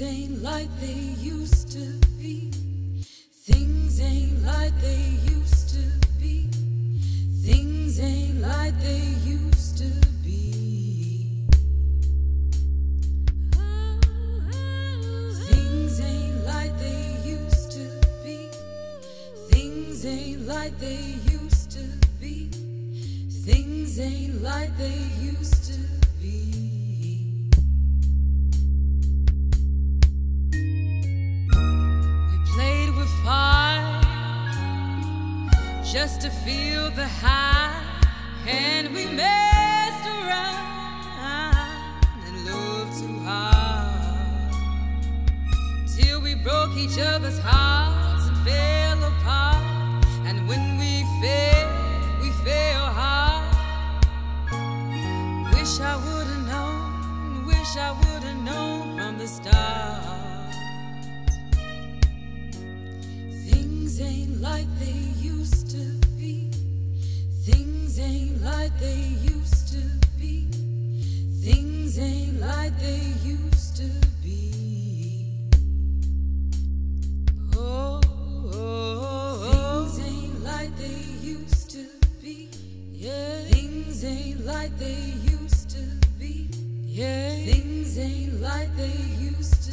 Things ain't like they used to be. Things ain't like they used to be. Things ain't like they used to be. Things ain't like they used to be. Things ain't like they used to be. Things ain't like they used to be. Just to feel the high, and we messed around and loved too hard till we broke each other's hearts and fell apart. And when we fell, we fell hard. Wish I would've known, wish I would've known from the start. Things ain't like they used to be. Things ain't like they used to be. Things ain't like they used to be. Oh, oh, things ain't like they used to be. Yeah, things ain't like they used to be. Yeah, things ain't like they used to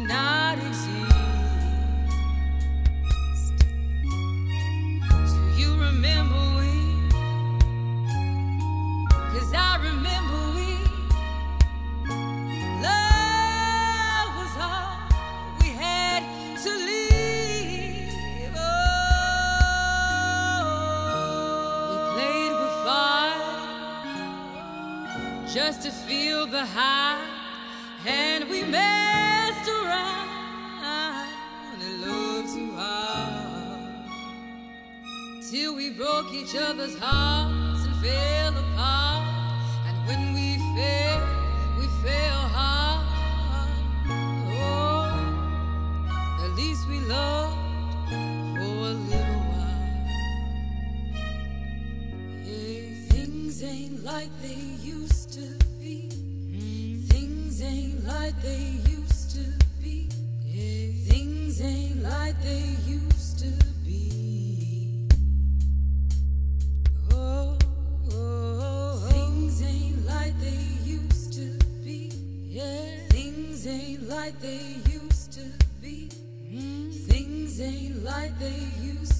not exist. Do you remember when? Cause I remember when love was all we had to leave. Oh, we played with fire just to feel the high, and we messed till we broke each other's hearts and fell apart. And when we fell, we fell hard. Oh, at least we loved for a little while. Yeah, things ain't like they used to be. Things ain't like they used to be. Yeah, things ain't like they used like they used to be. Things ain't like they used